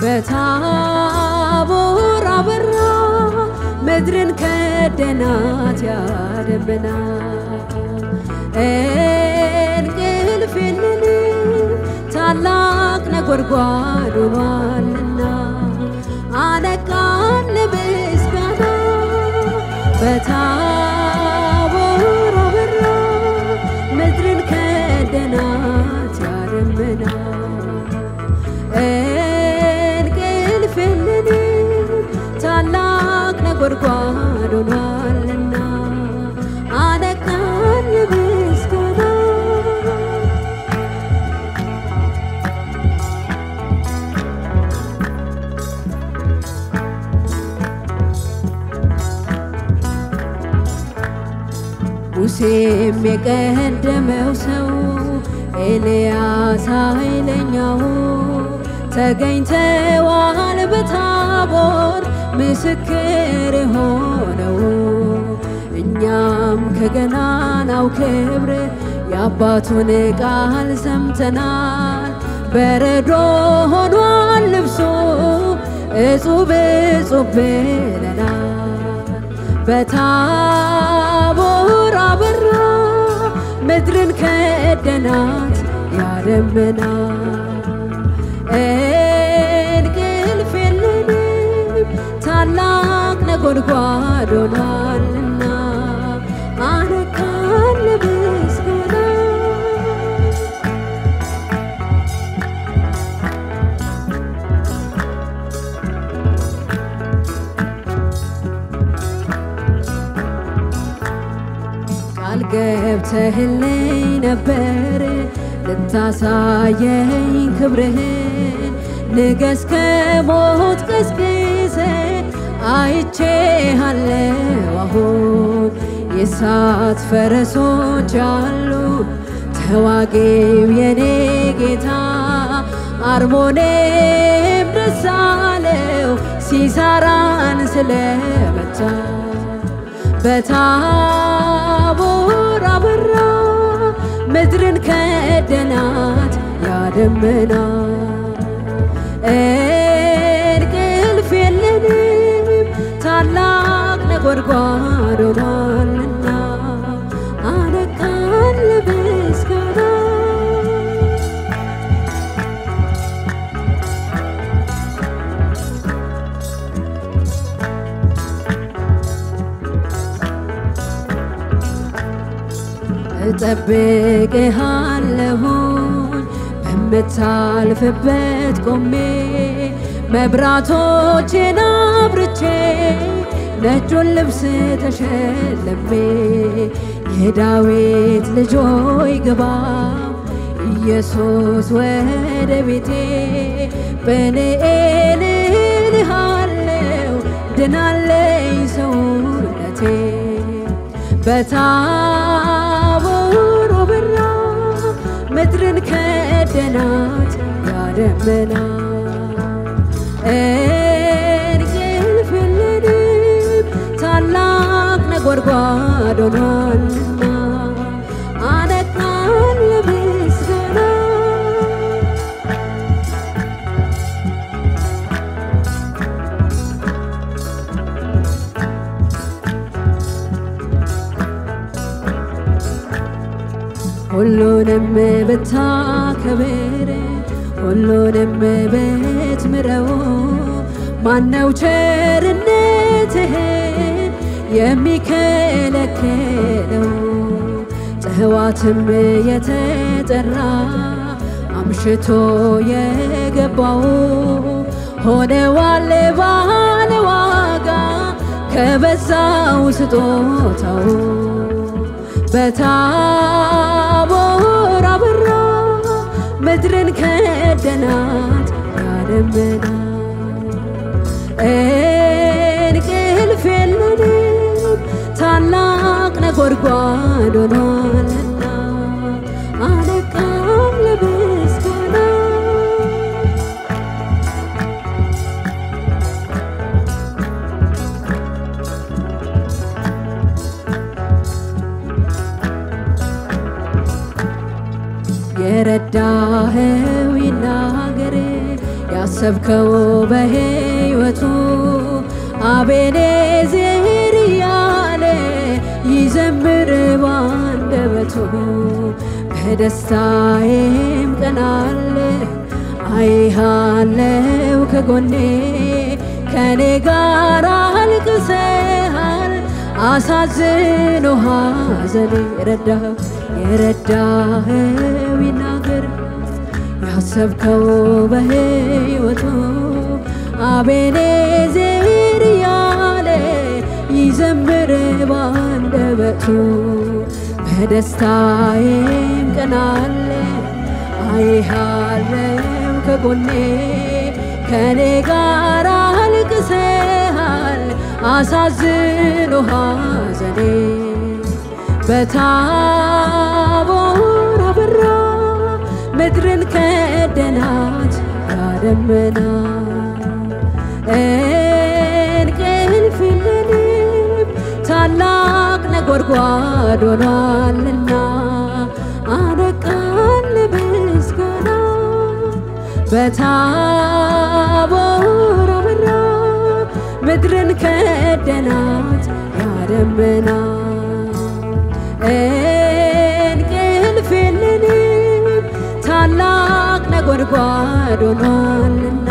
በታቦር ምድርን ከደናት ያደመና እንቅልፍ ታላቅ ነጎድጓድ ሆኗልና አነቃን ለምስጋና በታቦር ታላቅ ነጎድጓድ ሆኗልና አነቃን ለምስጋና ሙሴም የቀደመው ሰው ኤልያስ ኃይለኛው ተገኝተዋል በታቦር ምስክር ሆነው እኛም ከገናናው ክብር የአባቱን ቃል ሰምተናል። በረዶ ሆኗል ልብሱ እጹብ እጹብ ብለናል። በታቦር አበራ ምድርን ከደናት ያደመና አነቃን ለምስጋና ቃል ገብተህልኝ ነበር ልታሳየኝ ክብርህን። ንገስ ከሞት ቀስቅሰ አይቼሃለው አሁን የእሳት ፈረሶች አሉ። ተዋጊው የኔ ጌታ አርሞኔም ደስ አለው ሲሳራን ስለመታ። በታቦር አበራ ምድርን ከደናት ያደመና ታላቅ ነጎድጓድ ሆኗልና አነቃን ለምስጋና እጠብቅሃለሁኝ በምታልፍበት ቆሜ መብራቶቼን አብርቼ ነጩን ልብስ ተሸልሜ የዳዊት ልጆይ ግባ ኢየሱስ ወደ ቤቴ በንኤል እልሃለው ድናለኝ ሰውነቴ። በታቦር አበራ ምድርን ከደናት ያደመና ሁሉንም ብታከብር ሁሉንም ብትምረው ማነው ቸርነትህን የሚከለክለው? ጠዋትም የተጠራ አምሽቶ የገባው ሆነዋል ባለ ዋጋ ከበዛው ስጦታው በታቦር አበራ ምድርን ከደናት ያደመና ነጎድጓድ ሆኗልና አነቃም ለምስጋና። የረዳኸው ይናገር ያሰብከው በሕይወቱ አቤኔዜር እያለ ይዘምር ባንደበቱ በደስታዬም ቀናለ አይሃለው ከጎኔ ከኔ ጋር አልቅሰሃል። አሳዝኖ ሐዘኔ የረዳኸው የረዳኸው ይናገር። ያሰብከው በሕይወቱ አቤኔዜር እያለ ይዘምር ባንደበቱ በደስታዬም ቀናለ። አይሃለው ከጎኔ ከኔ ጋር አልቅሰሃል አሳዝኖ ሐዘኔ በታቦር አበራ። ምድርን ከደናት ያደመና ነጎድጓድ ሆኗልና አነቃን ለምስጋና። በታቦር አበራ ምድርን ከደናት ያደመና። እንቅልፍ የለንም ታላቅ ነጎድጓድ ሆኗልና